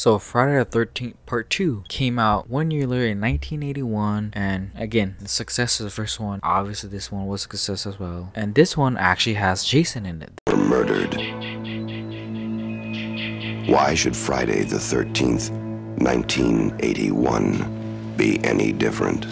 So Friday the 13th Part 2 came out one year later in 1981 and again the success of the first one obviously this one was a success as well and this one actually has Jason in it. Were murdered. Why should Friday the 13th, 1981 be any different?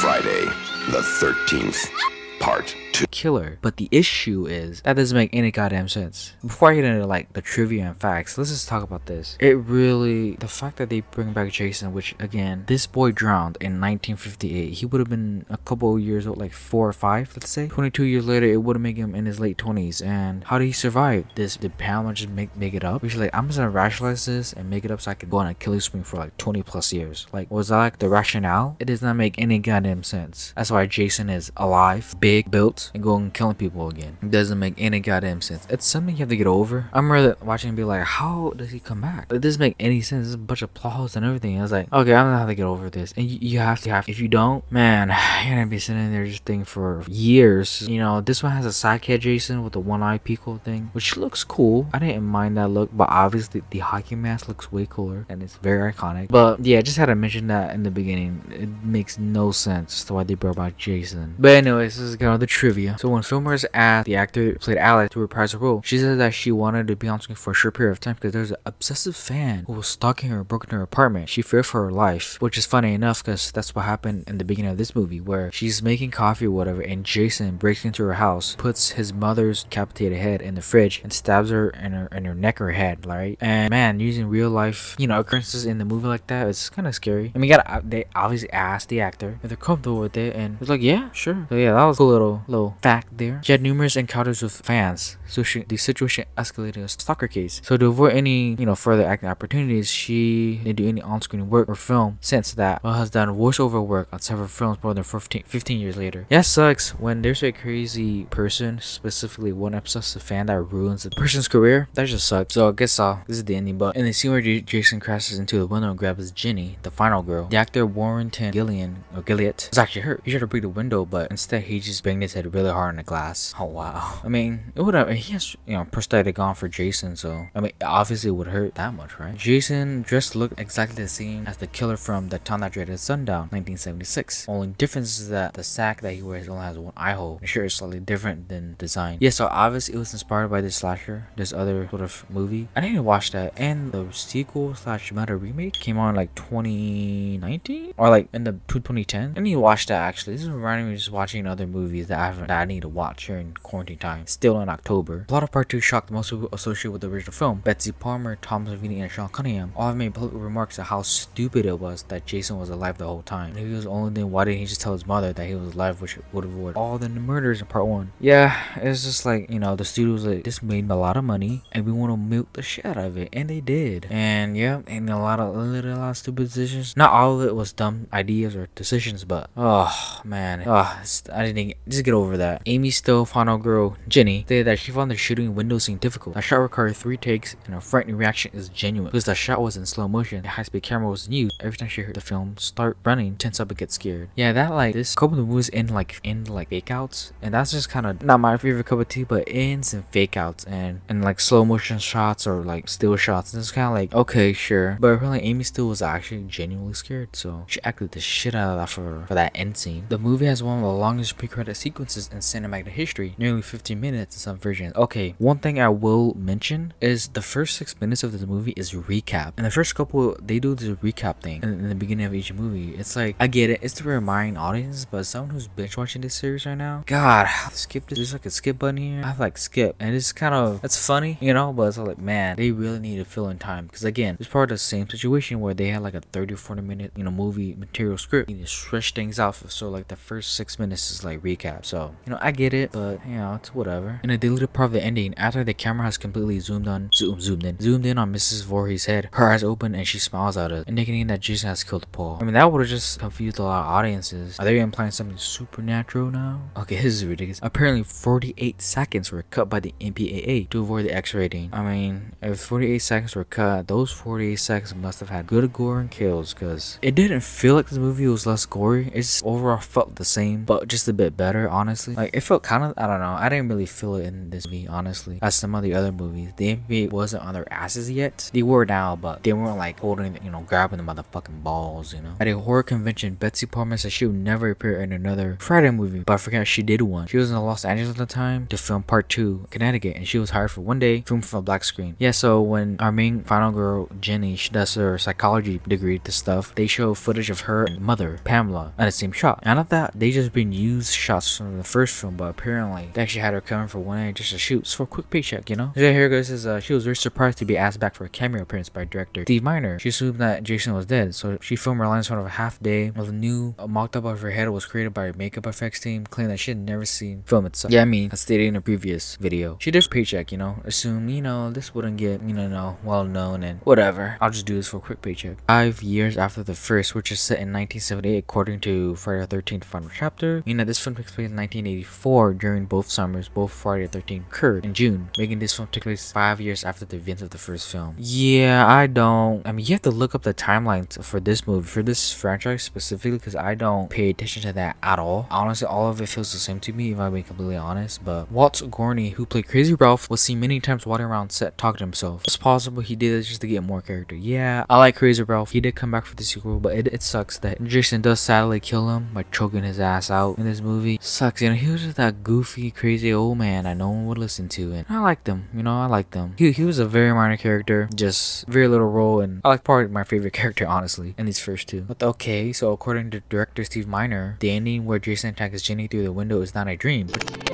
Friday the 13th, Part 2. killer. But the issue is that doesn't make any goddamn sense. Before I get into like the trivia and facts, let's just talk about this. It really the fact that they bring back Jason, which again, this boy drowned in 1958. He would have been a couple years old, like four or five, let's say. 22 years later, it would have made him in his late 20s. And how did he survive? This did Pamela just make make it up? She's like, I'm just gonna rationalize this and make it up so I can go on a killing spree for like 20 plus years. Like, was that like the rationale? It does not make any goddamn sense. That's why Jason is alive, big, built, and going and killing people again. It doesn't make any goddamn sense. It's something you have to get over. I'm really watching and be like, how does he come back? It doesn't make any sense. There's a bunch of plot holes and everything. I was like, okay, I'm gonna have to get over this. And you, you have to have. If you don't, man, you're gonna be sitting there just thinking for years. You know, this one has a sidekick Jason with the one eye Pico thing, which looks cool. I didn't mind that look, but obviously the hockey mask looks way cooler and it's very iconic. But yeah, I just had to mention that in the beginning. It makes no sense to why they brought back Jason. But anyways, this is kind of the trivia. So when filmers asked the actor who played Alice to reprise the role, she said that she wanted to be on screen for a short period of time because there's an obsessive fan who was stalking her and broke into her apartment. She feared for her life, which is funny enough because that's what happened in the beginning of this movie where she's making coffee or whatever and Jason breaks into her house, puts his mother's decapitated head in the fridge and stabs her in her in her neck or head, right? And man, using real life, you know, occurrences in the movie like that, it's kind of scary. I mean, gotta they obviously asked the actor if they're comfortable with it, and it's like, yeah, sure. So yeah, that was a little little fact there. She had numerous encounters with fans, so she, the situation escalated a stalker case. So to avoid any you know further acting opportunities, she didn't do any on-screen work or film since that, but has done voiceover work on several films more than 15, 15 years later. Yeah, sucks when there's a crazy person, specifically one obsessive fan that ruins the person's career. That just sucks. So I guess uh, this is the ending. But in the scene where J- Jason crashes into the window and grabs Ginny, the final girl, the actor Warrington Gillian or Gilliat was actually hurt. He tried to break the window, but instead he just banged his head really hard on the glass. Oh wow. I mean, it would have. He has you know prosthetic on for Jason, so I mean obviously it would hurt that much, right? Jason just looked exactly the same as the killer from the town that dreaded sundown, 1976. Only difference is that the sack that he wears only has one eye hole. The shirt is slightly different than design. Yeah, so obviously it was inspired by this slasher, this other sort of movie. I didn't even watch that, and the sequel slash meta remake came on like 2019 or like in the 2010. I need to watch that actually. This is reminding me of just watching other movies that I that I need to watch here in quarantine time. Still in October. Plot of Part 2 shocked most people associated with the original film. Betsy Palmer, Tom Savini, and Sean Cunningham all have made public remarks on how stupid it was that Jason was alive the whole time. If he was only then why didn't he just tell his mother that he was alive, which would avoid all the murders in part one? Yeah, it's just like you know the studio was like this made a lot of money and we want to milk the shit out of it, and they did. And yeah, and a lot of little lot of stupid decisions. Not all of it was dumb ideas or decisions, but oh man, oh I didn't just get over that. Amy Steel, final girl Ginny, stated that she found the shooting window scene difficult. The shot required three takes, and her frightening reaction is genuine because the shot was in slow motion. The high-speed camera was used. Every time she heard the film start running, tense up and get scared. Yeah, that like this couple of movies in like in like fake outs, and that's just kind of not my favorite cup of tea, but in some fake outs and and like slow motion shots or like still shots. And it's kind of like okay, sure, but apparently Amy Steel was actually genuinely scared, so she acted the shit out of that for for that end scene. The movie has one of the longest pre-credit sequences in cinematic history, nearly 15 minutes in some versions. Okay, one thing I will mention is the first six minutes of the movie is recap, and the first couple they do this recap thing in, in the beginning of each movie. It's like I get it, it's to remind audience, but someone who's binge watching this series right now, God, skip this. There's like a skip button here. I have like skip, and it's kind of it's funny, you know, but it's like man, they really need to fill in time because again, it's part of the same situation where they had like a 30 or 40 minute you know movie material script. You need to stretch things out, so like the first six minutes is like recap. So you know I get it, but you know it's whatever. In a deleted part of the ending, after the camera has completely zoomed on, zoom, zoomed in, zoomed in on Mrs. Voorhees' head, her eyes open and she smiles at us, indicating that Jason has killed Paul. I mean that would have just confused a lot of audiences. Are they implying something supernatural now? Okay, this is ridiculous. Apparently, 48 seconds were cut by the MPAA to avoid the X rating. I mean, if 48 seconds were cut, those 48 seconds must have had good gore and kills because it didn't feel like the movie was less gory. It just overall felt the same, but just a bit better, honestly. Honestly. Like it felt kind of I don't know. I didn't really feel it in this movie honestly. As some of the other movies, the MPAA wasn't on their asses yet. They were now, but they weren't like holding you know grabbing the fucking balls. You know. At a horror convention, Betsy Palmer said she would never appear in another Friday movie, but I forgot she did one. She was in Los Angeles at the time to film Part Two, Connecticut, and she was hired for one day, film for a black screen. Yeah, so when our main final girl Ginny she does her psychology degree to stuff, they show footage of her and mother Pamela on the same shot. And I thought they just been used shots from the first film, but apparently they actually had her coming for one day just to shoot for a quick paycheck, you know? So here goes uh, she was very surprised to be asked back for a cameo appearance by director Steve Miner. She assumed that Jason was dead, so she filmed her lines for a half day. With a new mocked up of her head was created by a makeup effects team, claiming that she had never seen film itself. Yeah, I mean, as stated in a previous video, she did paycheck, you know, assume you know this wouldn't get you know no, well known and whatever. I'll just do this for a quick paycheck. Five years after the first, which is set in 1978, according to Friday the 13th final chapter, you know this film takes place in 1984 during both summers. Both Friday the 13th occurred in June, making this film take place five years after the events of the first film. Yeah, I don't. I mean, you have to look up the timelines for this movie, for this franchise specifically, because I don't pay attention to that at all. Honestly, all of it feels the same to me, if I'm being completely honest. But Walt Gorney, who played Crazy Ralph, was seen many times walking around set talking to himself. It's possible he did this just to get more character. Yeah, I like Crazy Ralph. He did come back for the sequel, but it, it sucks that Jason does sadly kill him by choking his ass out in this movie. Sucks, know, he was just that goofy, crazy old man that no one would listen to, and I liked him, you know, I liked him. He, he was a very minor character, just very little role, and I like probably my favorite character, honestly, in these first two. But okay, so according to director Steve Miner, the ending where Jason attacks Ginny through the window is not a dream, but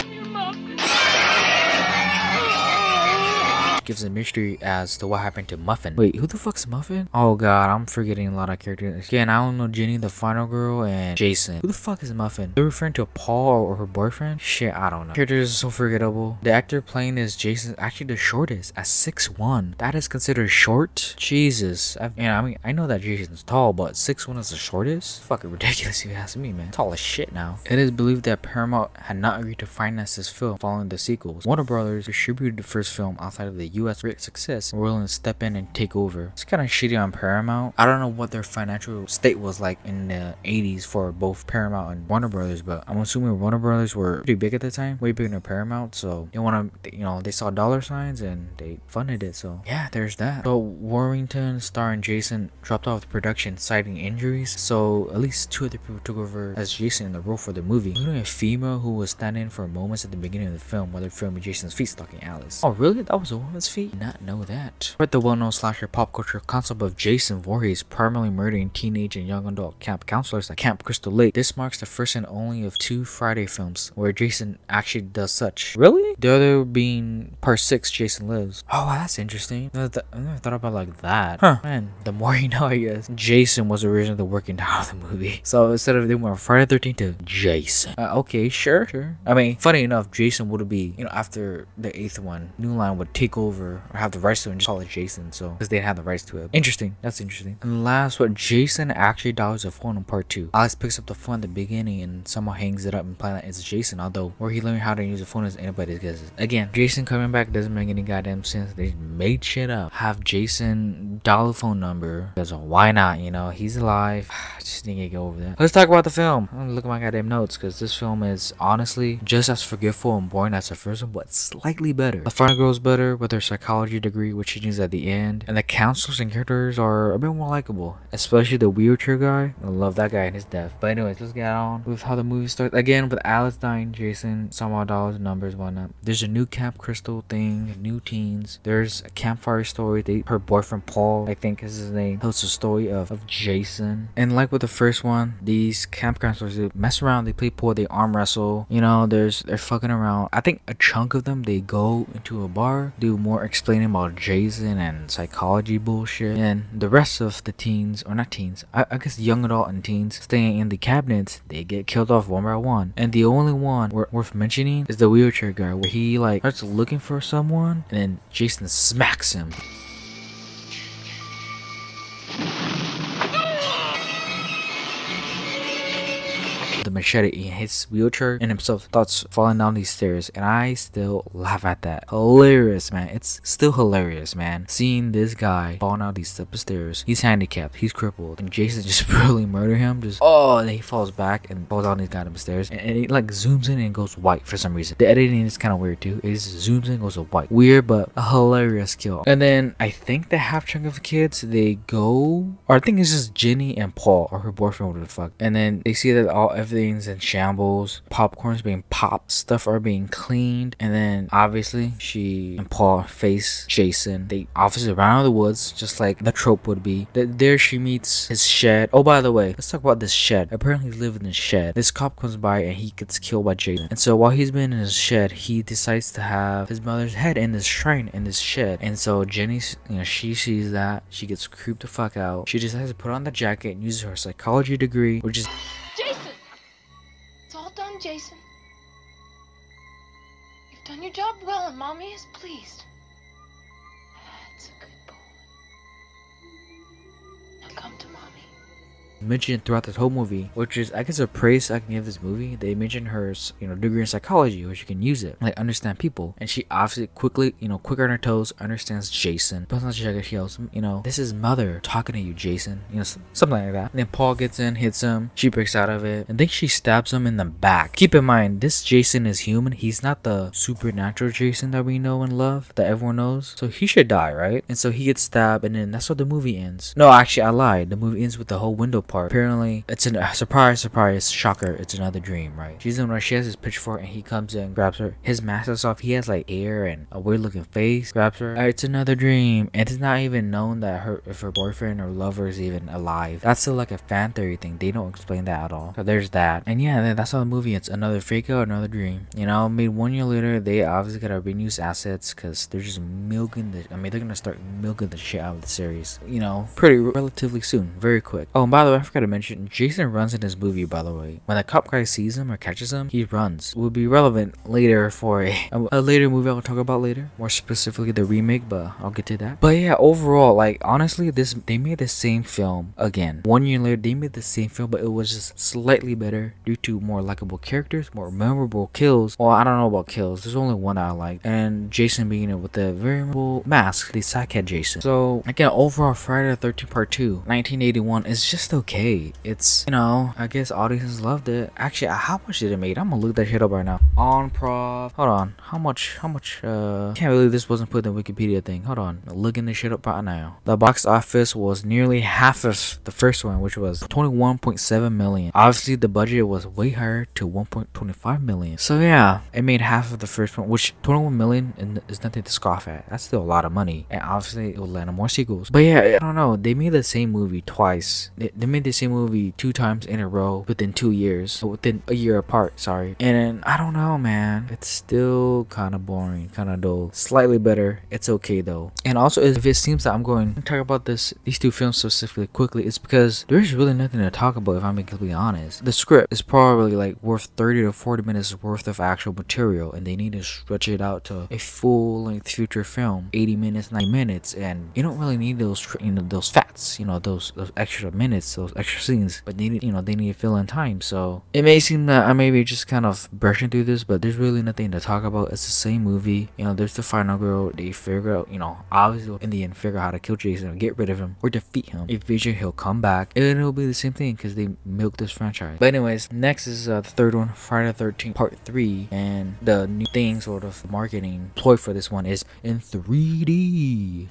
gives a mystery as to what happened to Muffin. Wait, who the fuck's Muffin? Oh god, I'm forgetting a lot of characters. Again, I don't know Ginny, the final girl, and Jason. Who the fuck is Muffin? They're referring to Paul or her boyfriend? Shit, I don't know. Characters are so forgettable. The actor playing this Jason actually the shortest at 6'1". That is considered short? Jesus. Know, I mean, I know that Jason's tall, but 6'1 is the shortest? Fucking ridiculous if you ask me, man. Tall as shit now. It is believed that Paramount had not agreed to finance this film following the sequels. Warner Brothers distributed the first film outside of the US great success and were willing to step in and take over. It's kind of shitty on Paramount. I don't know what their financial state was like in the 80s for both Paramount and Warner Brothers, but I'm assuming Warner Brothers were pretty big at the time, way bigger than Paramount. So they want to, you know, they saw dollar signs and they funded it. So yeah, there's that. So Warrington, starring Jason, dropped off the production citing injuries. So at least two other people took over as Jason in the role for the movie, including a female who was standing for moments at the beginning of the film while they're filming Jason's feet stalking Alice. Oh really? That was a feet? not know that. But the well-known slasher pop culture concept of Jason Voorhees primarily murdering teenage and young adult camp counselors at Camp Crystal Lake. This marks the first and only of two Friday films where Jason actually does such. Really? The other being part 6, Jason Lives. Oh, that's interesting. I never thought about like that. Huh. Man, the more you know, I guess. Jason was originally the working title of the movie. So instead of they went Friday 13th to Jason. Uh, okay, sure, sure. I mean, funny enough, Jason would be, you know, after the eighth one, New Line would take over or have the rights to it and just call it Jason. So because they didn't have the rights to it. Interesting. That's interesting. And last, what Jason actually dials a phone in part two. Alice picks up the phone at the beginning and somehow hangs it up and that it's Jason. Although where he learned how to use the phone is anybody's guess. Again, Jason coming back doesn't make any goddamn sense. They made shit up. Have Jason dial a phone number. Because why not? You know, he's alive. I just need to get over that. Let's talk about the film. I'm gonna look at my goddamn notes because this film is honestly just as forgetful and boring as the first one, but slightly better. The final girl's better with her psychology degree, which she needs at the end, and the counselors and characters are a bit more likable, especially the wheelchair guy. I love that guy and his death. But anyways, let's get on with how the movie starts. Again, with Alice dying, Jason, some odd dollars, numbers, whatnot. There's a new Camp Crystal thing, new teens. There's a campfire story. They, her boyfriend Paul, I think is his name, tells the story of, of Jason. And like with the first one, these camp counselors they mess around, they play pool, they arm wrestle. You know, there's they're fucking around. I think a chunk of them they go into a bar, do more explaining about Jason and psychology bullshit. And the rest of the teens, or not teens, I, I guess young adult and teens staying in the cabinets, they get killed off one by one. And the only one worth mentioning is the wheelchair guy, where he like starts looking for someone, and then Jason smacks him. Machete in his wheelchair and himself starts falling down these stairs. And I still laugh at that. Hilarious, man. It's still hilarious, man. Seeing this guy falling down these type of stairs. He's handicapped. He's crippled. And Jason just brutally murder him. Just oh, and he falls back and falls down these goddamn stairs. And, and it like zooms in and goes white for some reason. The editing is kind of weird too. It zooms in goes white. Weird, but a hilarious kill. And then I think the half chunk of kids they go, or I think it's just Ginny and Paul or her boyfriend, whatever the fuck. And then they see that all everything's in shambles. Popcorn's being popped. Stuff are being cleaned. And then obviously she and Paul face Jason. They obviously run out of the woods, just like the trope would be. That There she meets his shed. Oh, by the way, let's talk about this shed. Apparently, he lived in this shed. This cop comes by and he gets killed by Jason. And so while he's been in his shed, he decides to have his mother's head in this shrine in this shed. And so Ginny, you know, she sees that. She gets creeped the fuck out. She decides to put on the jacket and use her psychology degree, which is. Jason! Done, Jason. You've done your job well, and Mommy is pleased. Ah, That's a good boy. Now come to Mommy. Mentioned throughout this whole movie, which is I guess a praise I can give this movie. They mention her, you know, degree in psychology, which you can use it, like understand people, and she obviously quickly, you know, quicker on her toes, understands Jason. But not she yells, you know, this is mother talking to you, Jason, you know, something like that. And then Paul gets in, hits him, she breaks out of it, and then she stabs him in the back. Keep in mind, this Jason is human. He's not the supernatural Jason that we know and love, that everyone knows. So he should die, right? And so he gets stabbed, and then that's how the movie ends. No, actually, I lied. The movie ends with the whole window Apparently, it's a surprise, surprise, shocker. It's another dream, right? She's in where she has his pitchfork and he comes in, grabs her. His mask is off. He has like hair and a weird looking face. Grabs her. It's another dream. And it's not even known that her if her boyfriend or lover is even alive. That's still like a fan theory thing. They don't explain that at all. So there's that. And yeah, that's how the movie. It's another fake out, another dream. You know, made one year later, they obviously gotta reuse assets because they're just milking the. I mean, they're gonna start milking the shit out of the series. You know, pretty relatively soon, very quick. Oh, and by the way, I forgot to mention Jason runs in this movie, by the way. When the cop guy sees him or catches him, he runs. Will be relevant later for a, a, a later movie I'll talk about later. More specifically, the remake, but I'll get to that. But yeah, overall, like, honestly, this they made the same film again. One year later, they made the same film, but it was just slightly better due to more likable characters, more memorable kills. Well, I don't know about kills. There's only one I like. And Jason being it with the very memorable mask, the Psycat Jason. So, again, overall, Friday the 13th Part 2, 1981 is just okay. It's you know i guess audiences loved it. Actually how much did it make? I'm gonna look that shit up right now. On prof hold on. How much how much uh can't believe this wasn't put in the wikipedia thing. Hold on. Looking this shit up right now. The box office was nearly half of the first one which was 21.7 million. Obviously the budget was way higher to 1.25 million. So yeah it made half of the first one which 21 million is nothing to scoff at. That's still a lot of money. And obviously it will land on more sequels. But yeah i don't know. They made the same movie twice. They, they made the same movie two times in a row within two years, uh, within a year apart. Sorry, and I don't know, man. It's still kind of boring, kind of dull. Slightly better. It's okay though. And also, if it seems that I'm going to talk about this, these two films specifically quickly, it's because there's really nothing to talk about. If I'm being completely honest, the script is probably like worth 30 to 40 minutes worth of actual material, and they need to stretch it out to a full-length feature film, 80 minutes, 90 minutes, and you don't really need those, you know, those fats, you know, those those extra minutes, those extra scenes but they need, you know, they need to fill in time. So it may seem that I may be just kind of brushing through this, but there's really nothing to talk about. It's the same movie. You know, there's the final girl. They figure out, you know, obviously in the end, figure out how to kill Jason or get rid of him or defeat him. Eventually, he'll come back, and it'll be the same thing because they milk this franchise. But anyways, next is uh, the third one, Friday the 13th Part Three, and the new thing, sort of marketing ploy for this one is in 3D.